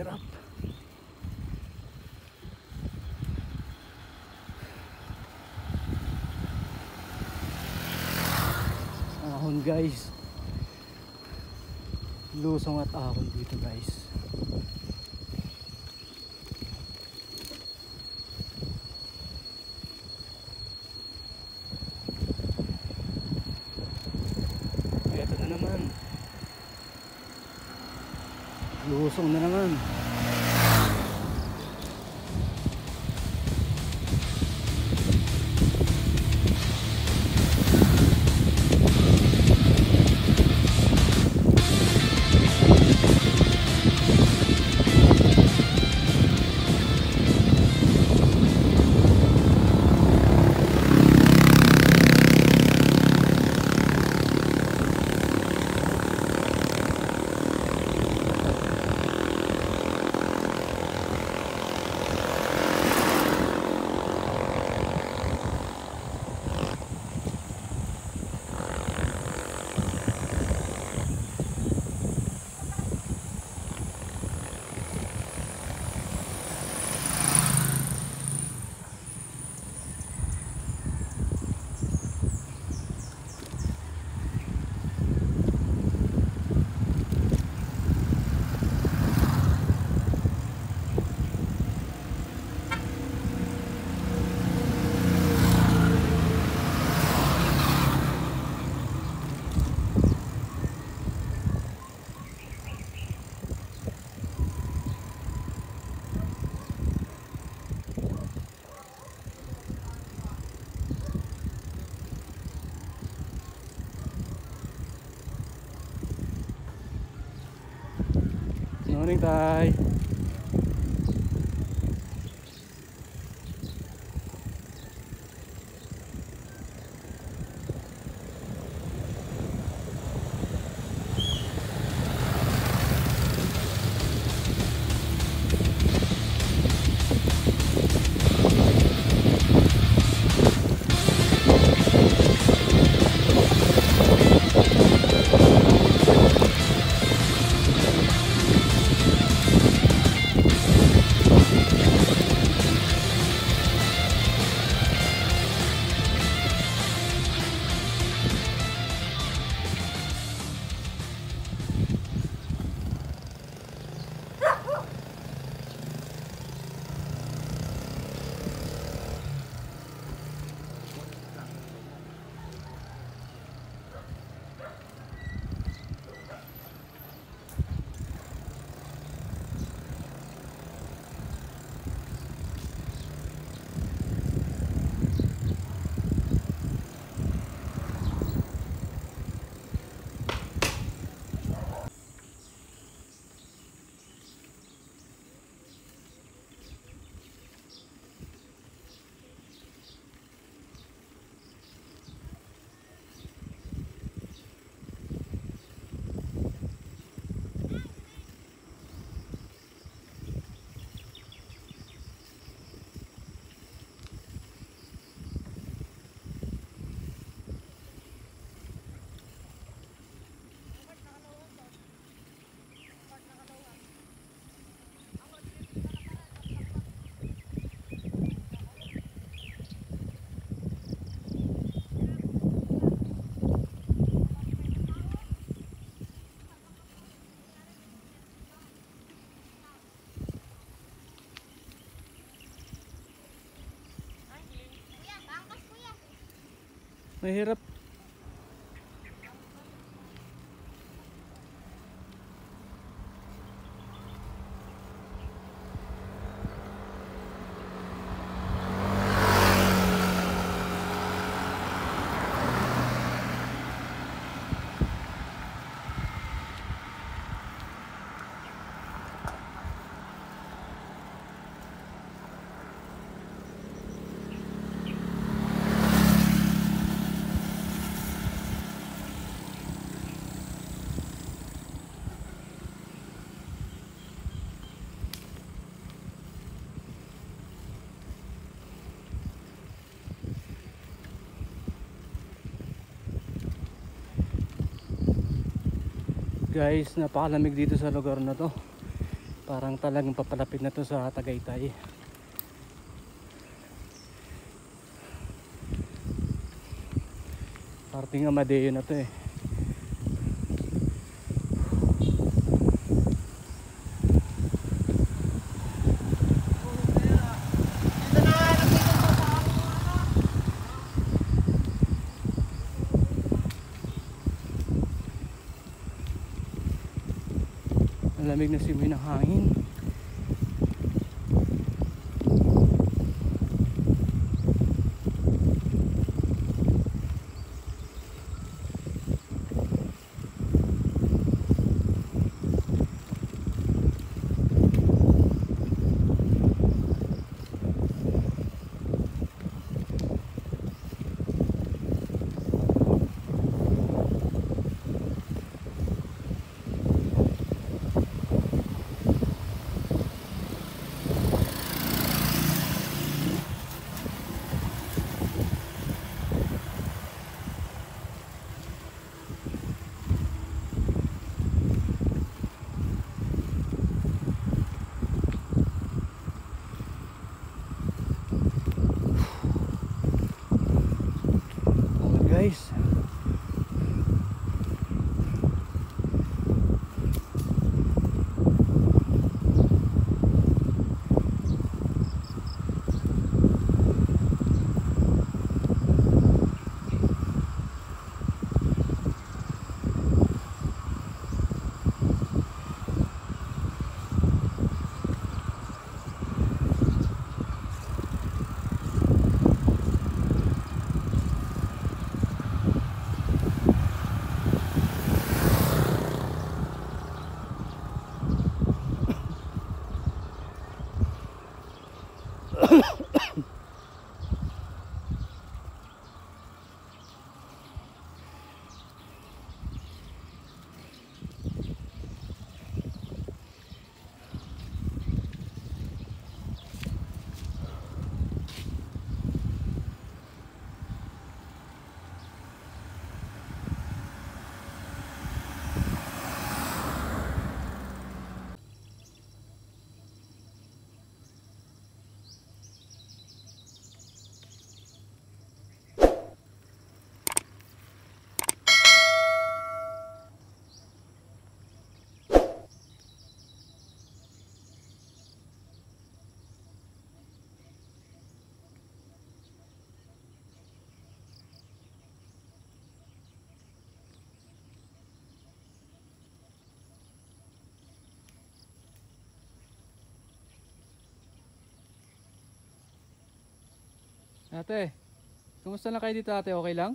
hirap. Ahon guys. Lusong at ahon dito guys. Lusong na naman. Morning, Tay. Mahirap. Guys, napakalamig dito sa lugar na to. Parang talagang papalapit na to sa Tagaytay. Parting Amadeo na to eh. Malamig na simoy ng hangin. Ate, kumusta na kayo dito ate? Okay lang?